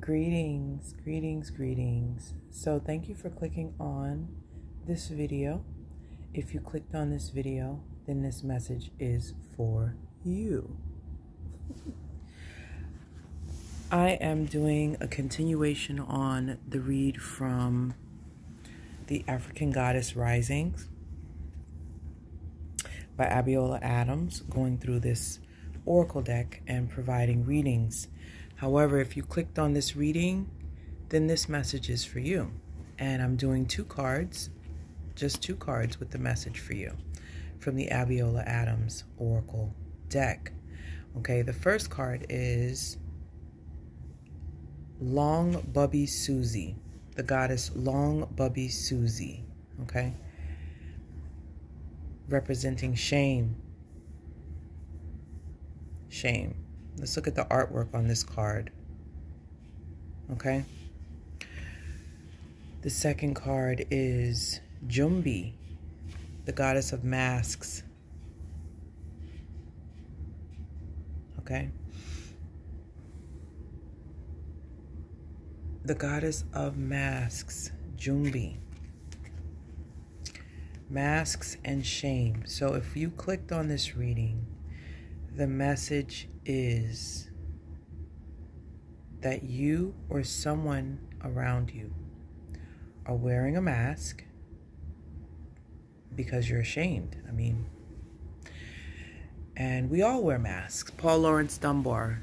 Greetings, greetings, greetings. So, thank you for clicking on this video. If you clicked on this video, then this message is for you. I am doing a continuation on the read from the African Goddess Risings by Abiola Abrams, going through this oracle deck and providing readings However, if you clicked on this reading, then this message is for you. And I'm doing two cards, just two cards with the message for you from the Abiola Abrams Oracle deck. Okay, the first card is Long Bubby Susie, the goddess Long Bubby Susie. Okay, representing shame. Shame. Let's look at the artwork on this card. Okay. The second card is Jumbi, the goddess of masks. Okay. The goddess of masks, Jumbi. Masks and shame. So if you clicked on this reading, the message is that you or someone around you are wearing a mask because you're ashamed. I mean, and we all wear masks. Paul Laurence Dunbar,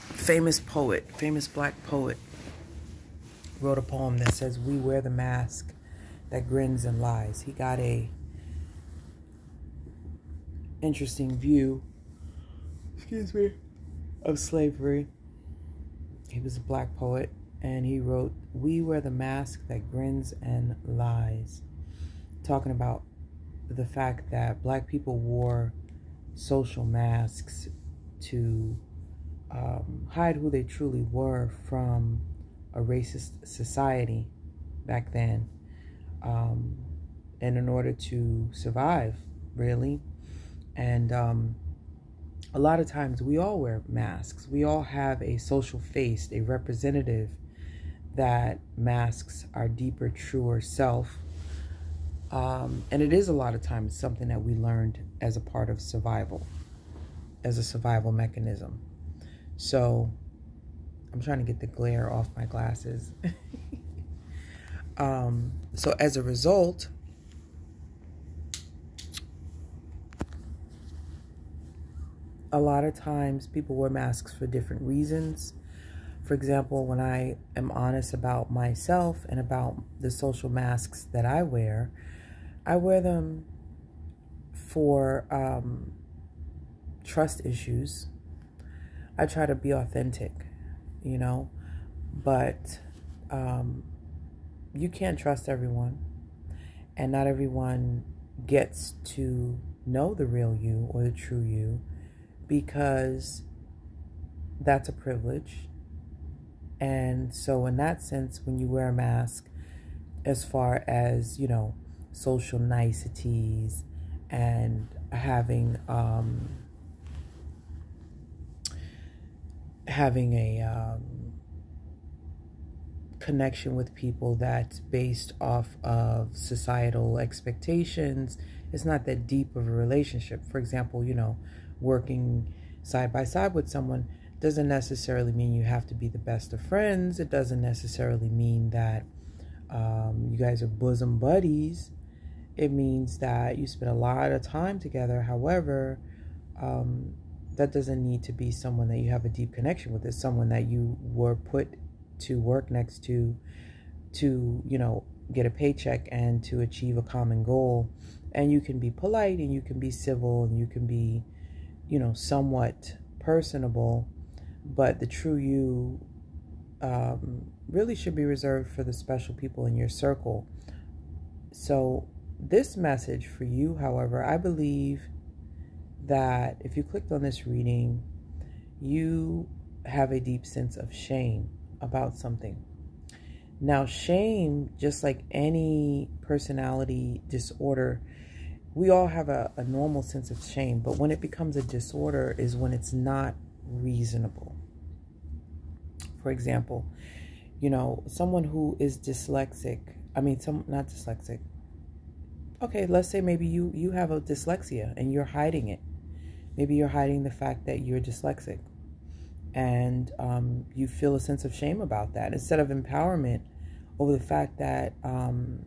famous poet, famous black poet, wrote a poem that says, We wear the mask that grins and lies. He got a interesting view excuse me, of slavery. He was a black poet and he wrote, We wear the mask that grins and lies. Talking about the fact that black people wore social masks to um, hide who they truly were from a racist society back then. Um, and in order to survive, really. And um, a lot of times we all wear masks. We all have a social face, a representative that masks our deeper, truer self. Um, and it is a lot of times something that we learned as a part of survival, as a survival mechanism. So I'm trying to get the glare off my glasses. um, so as a result, a lot of times people wear masks for different reasons. For example, when I am honest about myself and about the social masks that I wear, I wear them for um, trust issues. I try to be authentic, you know, but um, you can't trust everyone, and not everyone gets to know the real you or the true you because that's a privilege. And so, in that sense, when you wear a mask, as far as, you know, social niceties and having, um, having a, um, connection with people that's based off of societal expectations. It's not that deep of a relationship. For example, you know, working side by side with someone doesn't necessarily mean you have to be the best of friends. It doesn't necessarily mean that um, you guys are bosom buddies. It means that you spend a lot of time together. However, um, that doesn't need to be someone that you have a deep connection with. It's someone that you were put to work next to, to, you know, get a paycheck and to achieve a common goal. And you can be polite and you can be civil and you can be you know, somewhat personable, but the true you um, really should be reserved for the special people in your circle. So, this message for you, however, I believe that if you clicked on this reading, you have a deep sense of shame about something. Now, shame, just like any personality disorder, we all have a, a normal sense of shame, but when it becomes a disorder is when it's not reasonable. For example, you know, someone who is dyslexic, I mean, some not dyslexic. Okay, let's say maybe you you have a dyslexia and you're hiding it. Maybe you're hiding the fact that you're dyslexic, and um, you feel a sense of shame about that instead of empowerment over the fact that um,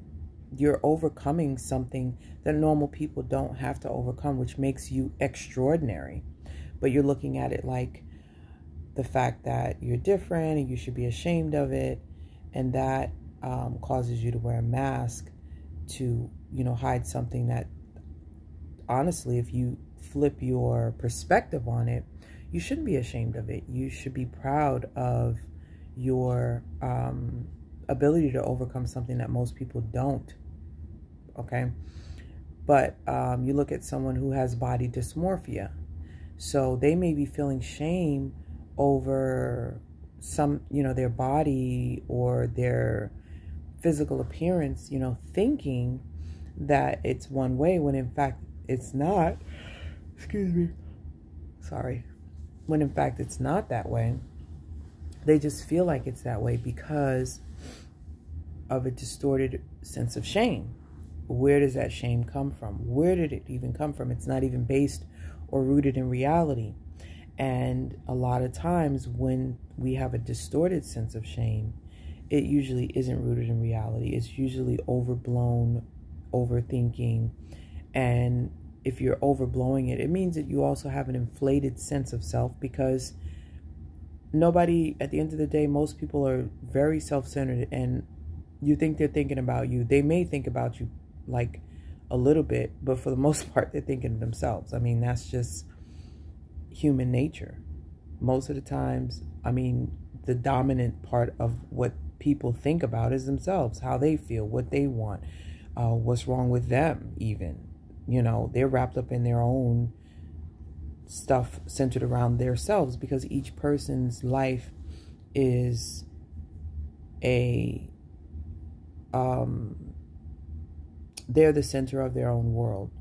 you're overcoming something that normal people don't have to overcome, which makes you extraordinary. But you're looking at it like the fact that you're different and you should be ashamed of it, and that um, causes you to wear a mask to, you know, hide something that, honestly, if you flip your perspective on it, you shouldn't be ashamed of it. You should be proud of your um, ability to overcome something that most people don't. Okay. But um, you look at someone who has body dysmorphia. So they may be feeling shame over some, you know, their body or their physical appearance, you know, thinking that it's one way when in fact it's not. Excuse me. Sorry. When in fact it's not that way. They just feel like it's that way because of a distorted sense of shame. Where does that shame come from? Where did it even come from? It's not even based or rooted in reality. And a lot of times when we have a distorted sense of shame, it usually isn't rooted in reality. It's usually overblown, overthinking. And if you're overblowing it, it means that you also have an inflated sense of self because nobody, at the end of the day, most people are very self centered and you think they're thinking about you. They may think about you like a little bit, but for the most part, they're thinking of themselves. I mean, that's just human nature. Most of the times, I mean, the dominant part of what people think about is themselves, how they feel, what they want, uh, what's wrong with them, even. You know, they're wrapped up in their own stuff centered around themselves because each person's life is a um they're the center of their own world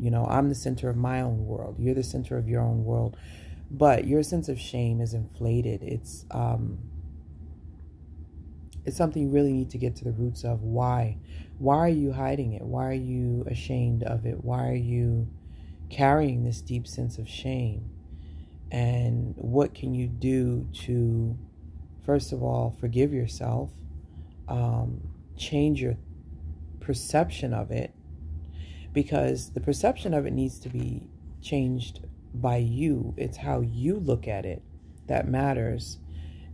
you know, I'm the center of my own world. You're the center of your own world. But your sense of shame is inflated. It's um it's something you really need to get to the roots of why. Why are you hiding it? Why are you ashamed of it? Why are you carrying this deep sense of shame? And what can you do to, first of all, forgive yourself, um, change your perception of it, because the perception of it needs to be changed by you. It's how you look at it that matters.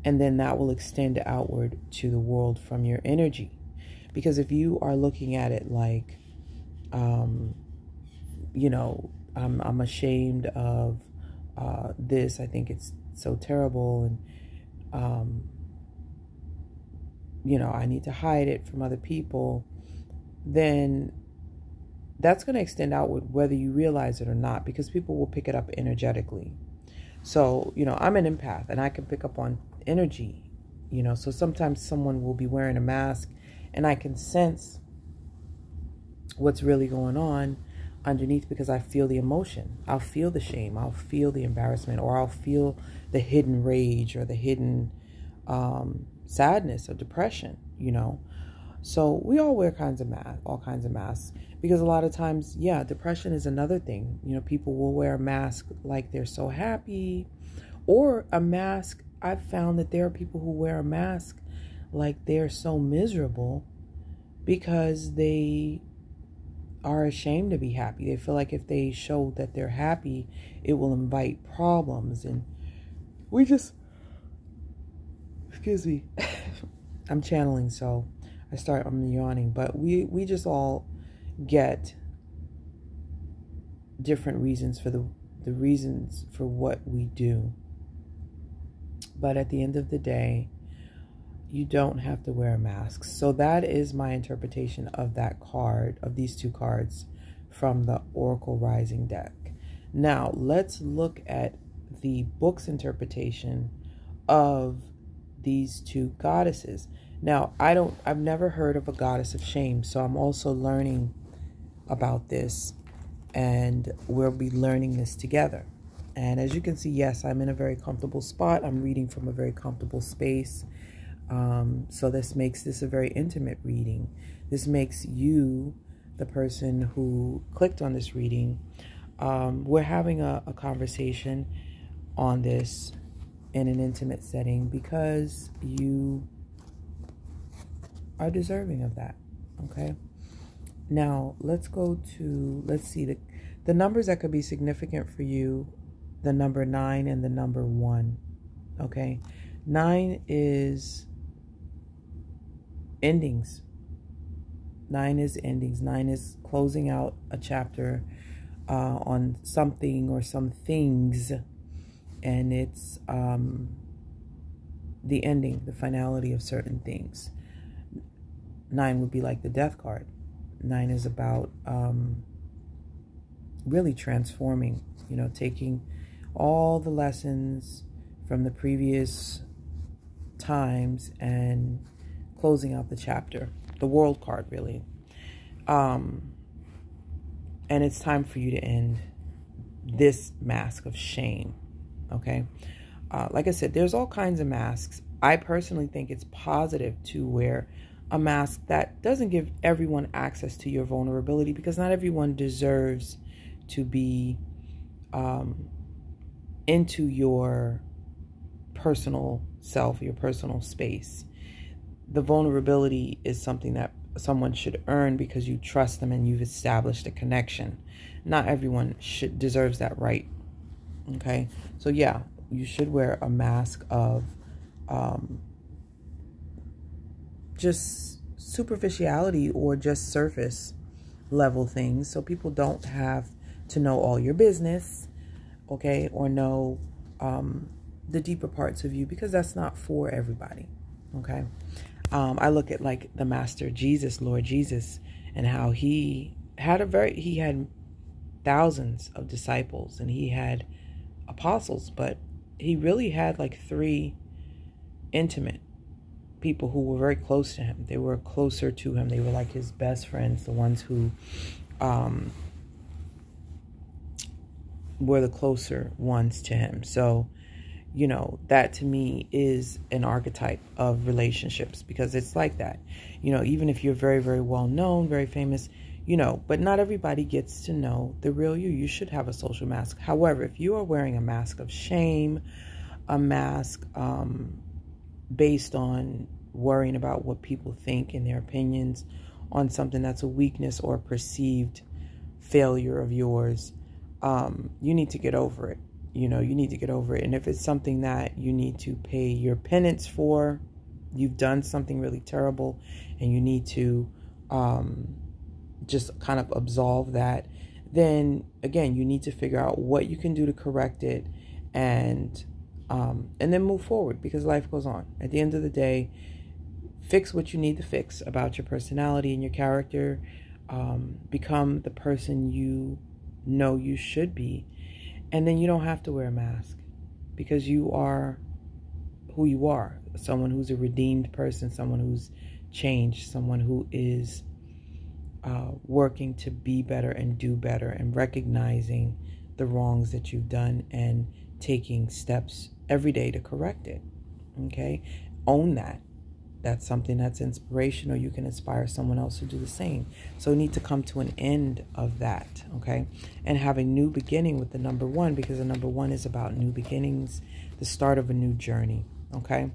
And then that will extend outward to the world from your energy. Because if you are looking at it like, um, you know, I'm, I'm ashamed of uh, this, I think it's so terrible, and, um, you know, I need to hide it from other people, then that's going to extend outward whether you realize it or not because people will pick it up energetically. So, you know, I'm an empath and I can pick up on energy, you know, so sometimes someone will be wearing a mask and I can sense what's really going on underneath because I feel the emotion. I'll feel the shame, I'll feel the embarrassment, or I'll feel the hidden rage or the hidden um, sadness or depression, you know. So we all wear kinds of masks, all kinds of masks, because a lot of times, yeah, depression is another thing. You know, people will wear a mask like they're so happy, or a mask. I've found that there are people who wear a mask like they're so miserable because they are ashamed to be happy. They feel like if they show that they're happy, it will invite problems. And we just, excuse me, I'm channeling, so I start, I'm yawning, but we, we just all get different reasons for the, the reasons for what we do. But at the end of the day, you don't have to wear a mask. So that is my interpretation of that card, of these two cards from the Oracle Rising deck. Now, let's look at the book's interpretation of these two goddesses. Now, I don't I've never heard of a goddess of shame, so I'm also learning about this and we'll be learning this together. And as you can see, yes, I'm in a very comfortable spot. I'm reading from a very comfortable space. Um, so this makes this a very intimate reading. This makes you, the person who clicked on this reading, um, we're having a, a conversation on this in an intimate setting because you are deserving of that. Okay. Now let's go to let's see the the numbers that could be significant for you, the number nine and the number one. Okay. Nine is endings. Nine is endings. Nine is closing out a chapter uh, on something or some things. And it's um, the ending, the finality of certain things. Nine would be like the death card. Nine is about um, really transforming, you know, taking all the lessons from the previous times and closing out the chapter, the world card, really. Um, and it's time for you to end this mask of shame, okay? Uh, like I said, there's all kinds of masks. I personally think it's positive to wear a mask that doesn't give everyone access to your vulnerability because not everyone deserves to be um, into your personal self, your personal space. The vulnerability is something that someone should earn because you trust them and you've established a connection. Not everyone should deserves that right. Okay, so yeah, you should wear a mask of um, just superficiality or just surface level things. So people don't have to know all your business okay or know um, the deeper parts of you because that's not for everybody okay? Um, i look at like the master jesus lord jesus and how he had a very he had thousands of disciples and he had apostles but he really had like three intimate people who were very close to him. They were closer to him. They were like his best friends, the ones who um, were the closer ones to him. So, you know, that to me is an archetype of relationships because it's like that. You know, even if you're very, very well known, very famous, you know, but not everybody gets to know the real you. You should have a social mask. However, if you are wearing a mask of shame, a mask um, based on worrying about what people think and their opinions on something that's a weakness or a perceived failure of yours, um, you need to get over it. You know, you need to get over it. And if it's something that you need to pay your penance for, you've done something really terrible and you need to um, just kind of absolve that, then again, you need to figure out what you can do to correct it and um, and then move forward because life goes on. At the end of the day, fix what you need to fix about your personality and your character. Um, become the person you know you should be. And then you don't have to wear a mask because you are who you are someone who's a redeemed person, someone who's changed, someone who is uh, working to be better and do better and recognizing the wrongs that you've done and taking steps every day to correct it. Okay? Own that. That's something that's inspirational. You can inspire someone else to do the same. So need to come to an end of that, okay? And have a new beginning with the number one because the number one is about new beginnings, the start of a new journey, okay?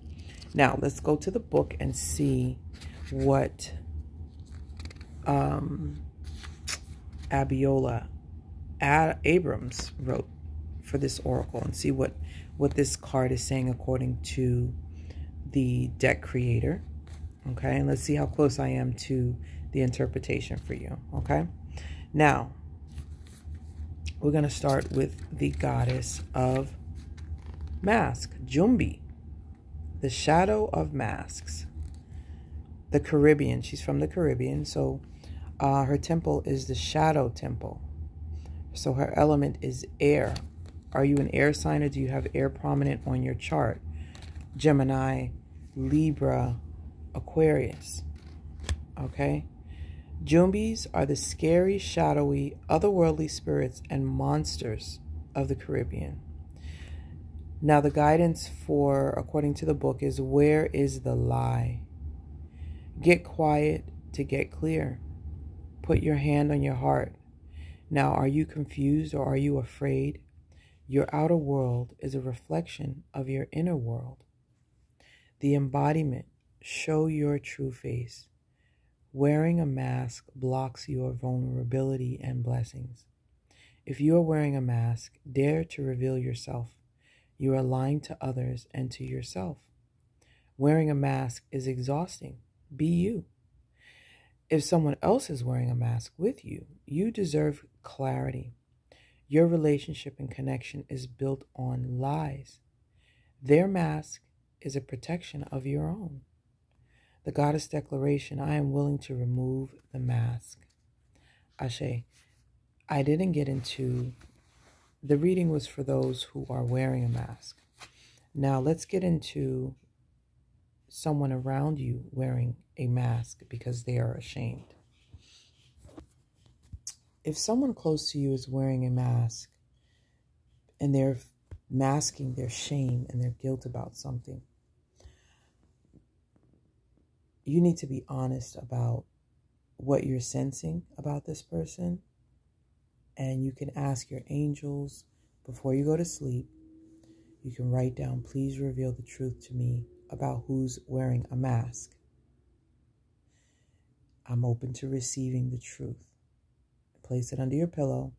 Now, let's go to the book and see what um, Abiola Ad Abrams wrote for this oracle and see what what this card is saying according to the deck creator. Okay, and let's see how close I am to the interpretation for you. Okay, now we're going to start with the goddess of mask, Jumbi, the shadow of masks. The Caribbean, she's from the Caribbean, so uh, her temple is the shadow temple. So her element is air. Are you an air sign or do you have air prominent on your chart? Gemini, Libra, Aquarius. Okay? Jumbies are the scary, shadowy, otherworldly spirits and monsters of the Caribbean. Now, the guidance for, according to the book, is where is the lie? Get quiet to get clear. Put your hand on your heart. Now, are you confused or are you afraid? Your outer world is a reflection of your inner world. The embodiment, show your true face. Wearing a mask blocks your vulnerability and blessings. If you are wearing a mask, dare to reveal yourself. You are lying to others and to yourself. Wearing a mask is exhausting. Be you. If someone else is wearing a mask with you, you deserve clarity. Your relationship and connection is built on lies. Their mask is a protection of your own. The goddess declaration I am willing to remove the mask. Ashe, I didn't get into the reading was for those who are wearing a mask. Now let's get into someone around you wearing a mask because they are ashamed. If someone close to you is wearing a mask and they're masking their shame and their guilt about something, you need to be honest about what you're sensing about this person. And you can ask your angels before you go to sleep. You can write down, please reveal the truth to me about who's wearing a mask. I'm open to receiving the truth. Place it under your pillow.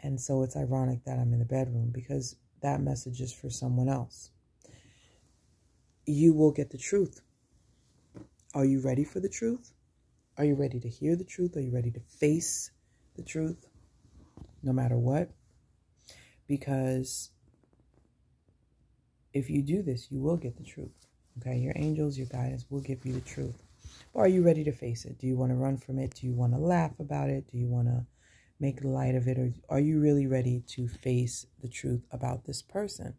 And so it's ironic that I'm in the bedroom because that message is for someone else. You will get the truth are you ready for the truth? Are you ready to hear the truth? Are you ready to face the truth no matter what? Because if you do this, you will get the truth. Okay, your angels, your guidance will give you the truth. But are you ready to face it? Do you want to run from it? Do you want to laugh about it? Do you want to make light of it? Or are you really ready to face the truth about this person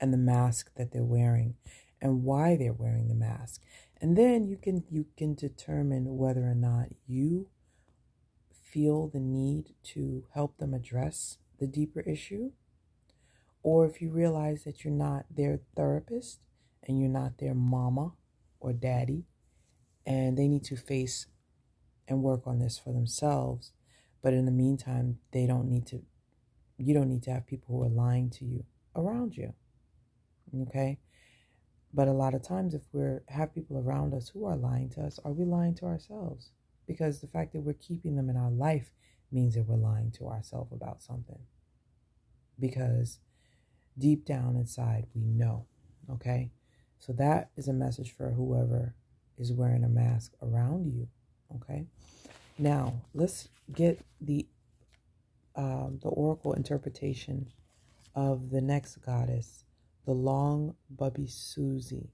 and the mask that they're wearing and why they're wearing the mask and then you can you can determine whether or not you feel the need to help them address the deeper issue or if you realize that you're not their therapist and you're not their mama or daddy and they need to face and work on this for themselves. But in the meantime they don't need to you don't need to have people who are lying to you around you okay but a lot of times, if we have people around us who are lying to us, are we lying to ourselves? Because the fact that we're keeping them in our life means that we're lying to ourselves about something. Because deep down inside, we know. Okay? So that is a message for whoever is wearing a mask around you. Okay? Now, let's get the um, the oracle interpretation of the next goddess the long Bubby Susie.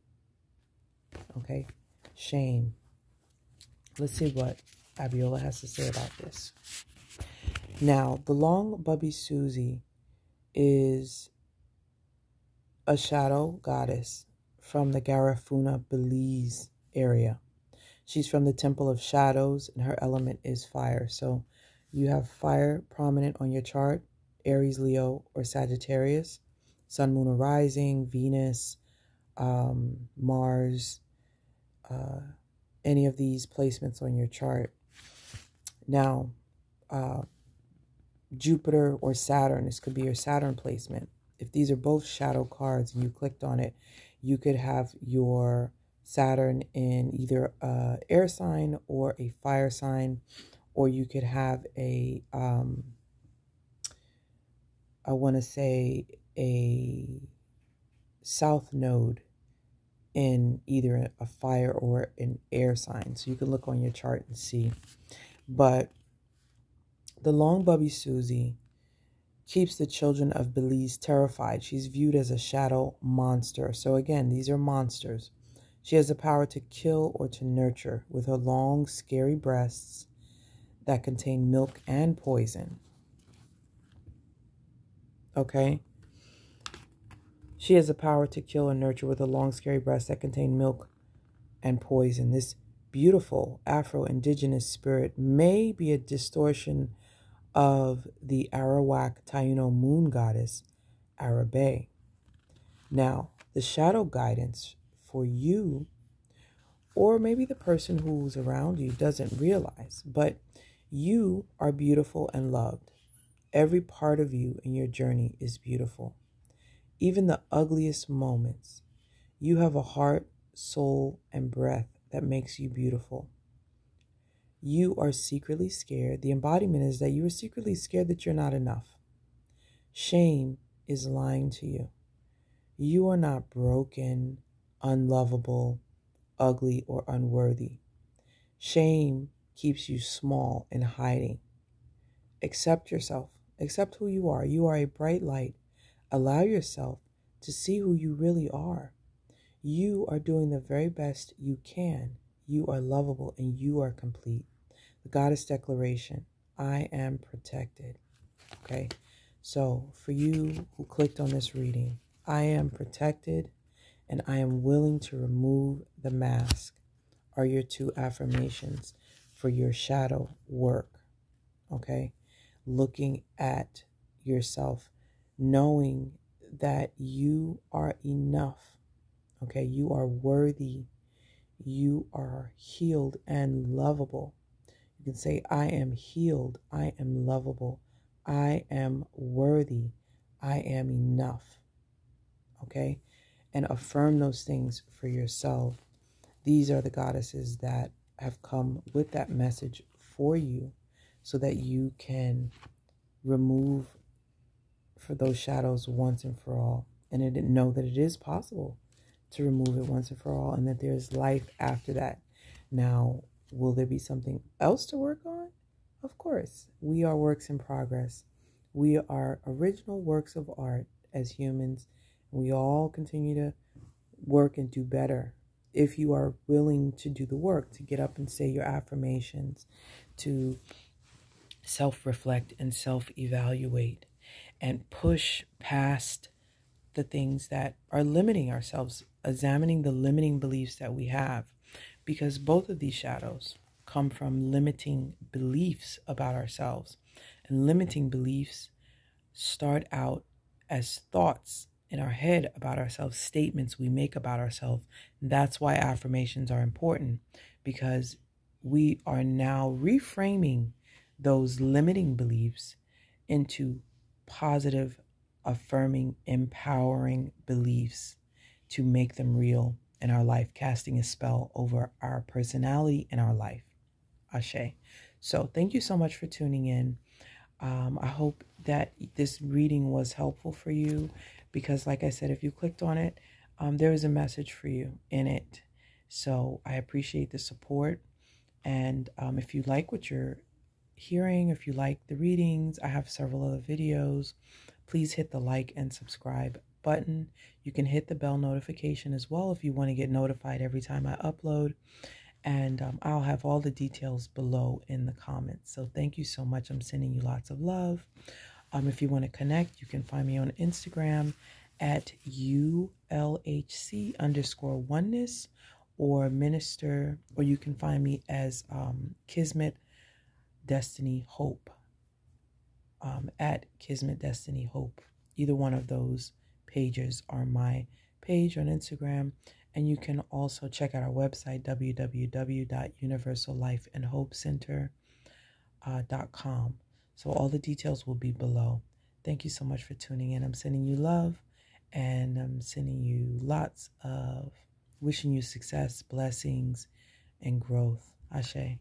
Okay, shame. Let's see what Abiola has to say about this. Now, the long Bubby Susie is a shadow goddess from the Garifuna, Belize area. She's from the Temple of Shadows, and her element is fire. So you have fire prominent on your chart, Aries, Leo, or Sagittarius sun, moon, or rising, Venus, um, Mars, uh, any of these placements on your chart. Now, uh, Jupiter or Saturn, this could be your Saturn placement. If these are both shadow cards and you clicked on it, you could have your Saturn in either a air sign or a fire sign, or you could have a, um, I want to say a south node in either a fire or an air sign. So you can look on your chart and see. But the long Bubby Susie keeps the children of Belize terrified. She's viewed as a shadow monster. So again, these are monsters. She has the power to kill or to nurture with her long, scary breasts that contain milk and poison. Okay? She has the power to kill and nurture with a long, scary breast that contain milk and poison. This beautiful Afro indigenous spirit may be a distortion of the Arawak Taino moon goddess, Arabe. Now, the shadow guidance for you, or maybe the person who's around you doesn't realize, but you are beautiful and loved. Every part of you in your journey is beautiful. Even the ugliest moments, you have a heart, soul, and breath that makes you beautiful. You are secretly scared. The embodiment is that you are secretly scared that you're not enough. Shame is lying to you. You are not broken, unlovable, ugly, or unworthy. Shame keeps you small and hiding. Accept yourself. Accept who you are. You are a bright light. Allow yourself to see who you really are. You are doing the very best you can. You are lovable and you are complete. The goddess declaration I am protected. Okay. So, for you who clicked on this reading, I am protected and I am willing to remove the mask are your two affirmations for your shadow work. Okay? Looking at yourself, knowing that you are enough. Okay? You are worthy. You are healed and lovable. You can say, I am healed. I am lovable. I am worthy. I am enough. Okay? And affirm those things for yourself. These are the goddesses that have come with that message for you so that you can remove for those shadows once and for all. And I didn't know that it is possible to remove it once and for all and that there's life after that. Now, will there be something else to work on? Of course, we are works in progress. We are original works of art as humans. We all continue to work and do better if you are willing to do the work, to get up and say your affirmations, to self reflect and self evaluate, and push past the things that are limiting ourselves, examining the limiting beliefs that we have. Because both of these shadows, come from limiting beliefs about ourselves. And limiting beliefs start out as thoughts in our head about ourselves, statements we make about ourselves. That's why affirmations are important because we are now reframing those limiting beliefs into positive, affirming, empowering beliefs to make them real in our life, casting a spell over our personality and our life. Ashe. So thank you so much for tuning in. Um, I hope that this reading was helpful for you because, like I said, if you clicked on it, um, there is a message for you in it. So I appreciate the support. And um, if you like what you're hearing, if you like the readings, I have several other videos. Please hit the like and subscribe button. You can hit the bell notification as well if you want to get notified every time I upload. And um, I'll have all the details below in the comments. So thank you so much. I'm sending you lots of love. Um, if you want to connect, you can find me on Instagram at ULHC underscore oneness or minister, or you can find me as um, Kismet Destiny Hope um, at Kismet Destiny Hope. Either one of those pages are my page on Instagram. And you can also check out our website, www.universallifeandhopecenter.com. So all the details will be below. Thank you so much for tuning in. I'm sending you love and I'm sending you lots of wishing you success, blessings, and growth. Ashe.